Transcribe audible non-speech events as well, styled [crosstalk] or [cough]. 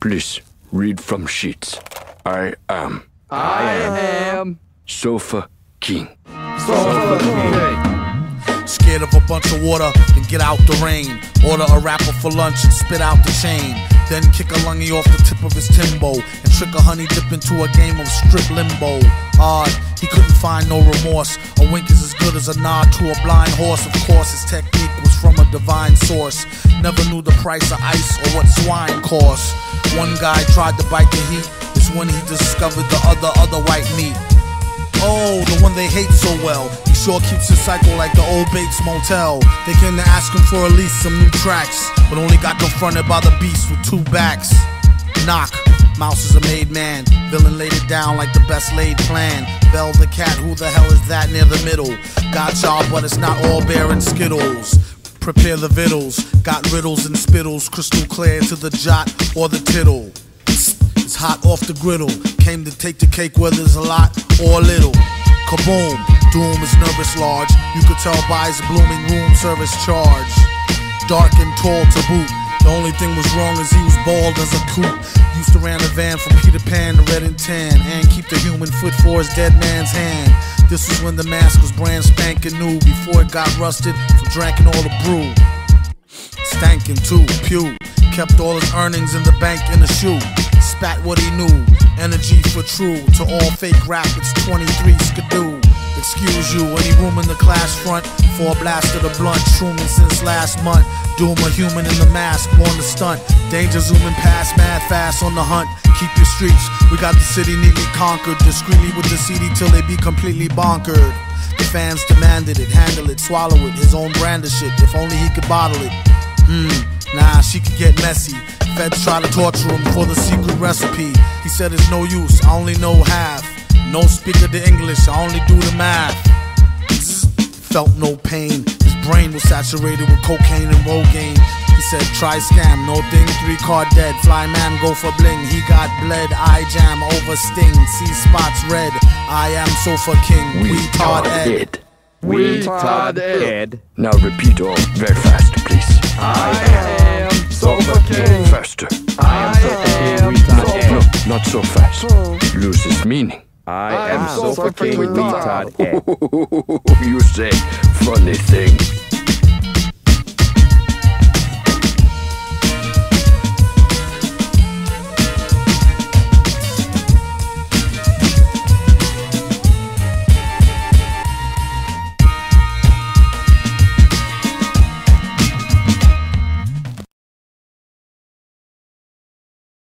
Please read from sheets. I am I am Sofa King. Sofa King. Scared of a bunch of water, then get out the rain. Order a rapper for lunch and spit out the chain. Then kick a lungy off the tip of his timbo and trick a honey dip into a game of strip limbo. Odd, he couldn't find no remorse. A wink is as good as a nod to a blind horse. Of course, his technique was from a divine source. Never knew the price of ice or what swine cost. One guy tried to bite the heat. It's when he discovered the other other white meat. Oh, the one they hate so well. He sure keeps his cycle like the old Bates Motel. They came to ask him for at least some new tracks, but only got confronted by the beast with two backs. Knock. Mouse is a made man. Villain laid it down like the best laid plan. Bell the cat, who the hell is that near the middle? Got y'all, but it's not all bear and skittles. Prepare the vittles. Got riddles and spittles, crystal clear to the jot or the tittle. It's hot off the griddle. Came to take the cake whether it's a lot or a little. Kaboom, doom is nervous large. You could tell by his blooming room service charge. Dark and tall to boot. The only thing was wrong is he was bald as a coot. Used to ran a van from Peter Pan to Red and Tan and keep the human foot for his dead man's hand. This was when the mask was brand spanking new before it got rusted from drinking all the brew. Stankin' too, pew. Kept all his earnings in the bank in a shoe. Spat what he knew. Energy for true. To all fake rap, it's 23 skidoo. Excuse you, any room in the class front for a blast of the blunt. Shrooming since last month. Doom a human in the mask, born to stunt. Danger zooming past, mad fast on the hunt. Keep your streets, we got the city neatly conquered. Discreetly with the CD till they be completely bonkered. The fans demanded it, handle it, swallow it. His own brand of shit, if only he could bottle it. Hmm, nah, she could get messy. Feds try to torture him for the secret recipe. He said it's no use, I only know half. No speaker the English, I only do the math. Felt no pain. His brain was saturated with cocaine and Rogaine. He said, try scam, no thing, three card dead. Fly man, go for bling. He got bled, eye jam over sting. See spots red. I am sofa king. We, Todd Ed. Ed. We Todd Ed. Ed. Now repeat all very fast, please. I am Sofa King. Faster. I am sofa king. We Todd Ed. No, Sofa not so fast. Loses meaning. I am ah. am Sofa Sofa King King Retard Ed. [laughs] you say funny thing.